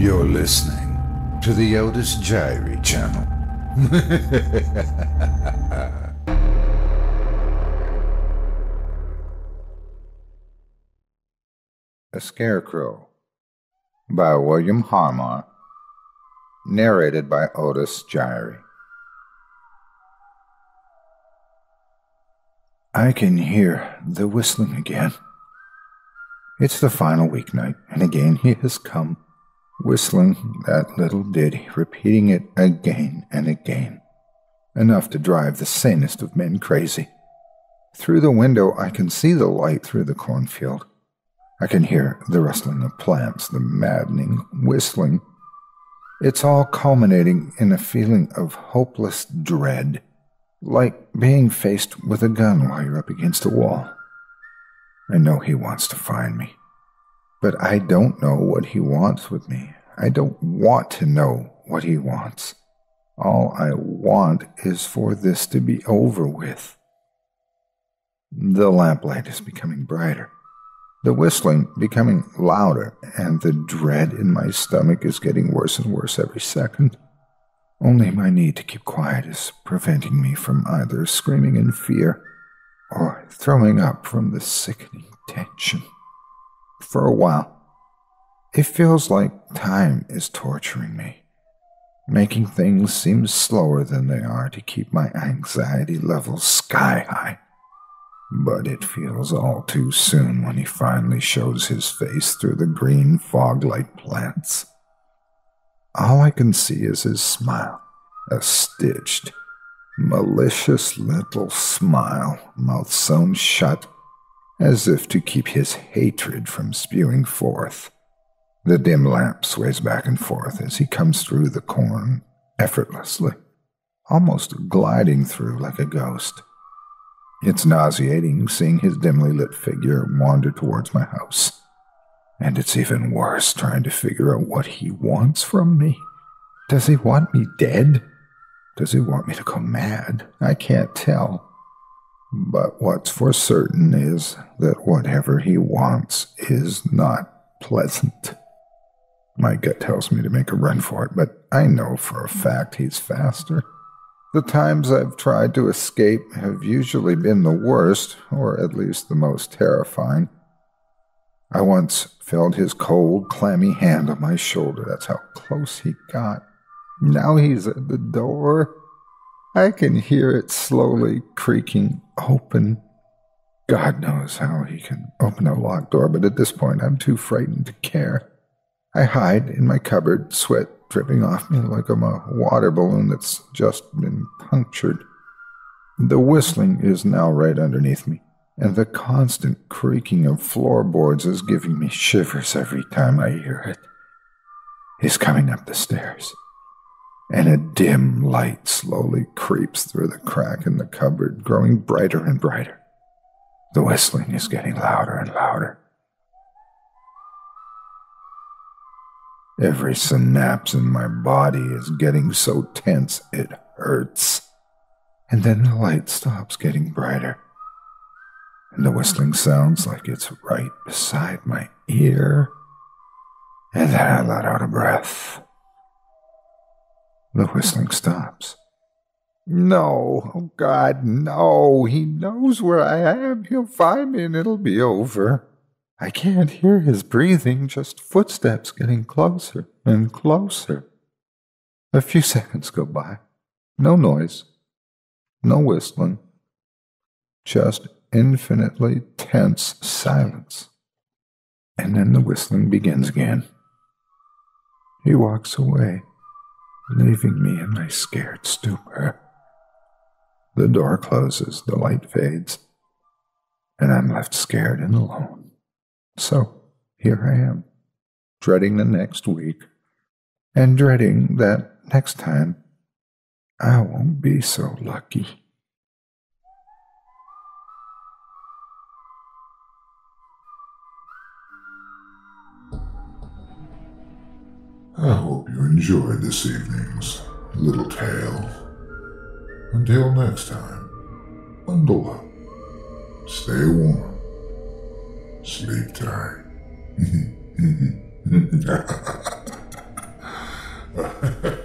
You're listening to the Otis Jiry channel. A Scarecrow by William Harmar, narrated by Otis Jiry. I can hear the whistling again. It's the final weeknight, and again he has come, whistling that little ditty, repeating it again and again, enough to drive the sanest of men crazy. Through the window, I can see the light through the cornfield. I can hear the rustling of plants, the maddening whistling. It's all culminating in a feeling of hopeless dread, like being faced with a gun while you're up against a wall. I know he wants to find me. But I don't know what he wants with me. I don't want to know what he wants. All I want is for this to be over with. The lamplight is becoming brighter, the whistling becoming louder, and the dread in my stomach is getting worse and worse every second. Only my need to keep quiet is preventing me from either screaming in fear or throwing up from the sickening tension. For a while, it feels like time is torturing me, making things seem slower than they are to keep my anxiety levels sky high. But it feels all too soon when he finally shows his face through the green fog like plants. All I can see is his smile, a stitched, malicious little smile, mouth sewn shut, as if to keep his hatred from spewing forth. The dim lamp sways back and forth as he comes through the corn effortlessly, almost gliding through like a ghost. It's nauseating seeing his dimly lit figure wander towards my house. And it's even worse trying to figure out what he wants from me. Does he want me dead? Does he want me to go mad? I can't tell. But what's for certain is that whatever he wants is not pleasant. My gut tells me to make a run for it, but I know for a fact he's faster. The times I've tried to escape have usually been the worst, or at least the most terrifying. I once felt his cold, clammy hand on my shoulder. That's how close he got. Now he's at the door. I can hear it slowly creaking open. God knows how he can open a locked door, but at this point I'm too frightened to care. I hide in my cupboard, sweat dripping off me like I'm a water balloon that's just been punctured. The whistling is now right underneath me, and the constant creaking of floorboards is giving me shivers every time I hear it. He's coming up the stairs, and a dim light slowly creeps through the crack in the cupboard, growing brighter and brighter. The whistling is getting louder and louder. Every synapse in my body is getting so tense it hurts. And then the light stops getting brighter. And the whistling sounds like it's right beside my ear. And then I let out a breath. The whistling stops. No, oh God, no. He knows where I am. He'll find me and it'll be over. I can't hear his breathing, just footsteps getting closer and closer. A few seconds go by. No noise, no whistling, just infinitely tense silence. And then the whistling begins again. He walks away, leaving me in my scared stupor. The door closes, the light fades, and I'm left scared and alone. So here I am, dreading the next week, and dreading that next time I won't be so lucky. I hope you enjoyed this evening's little tale. Until next time, bundle up, stay warm Sleep tight.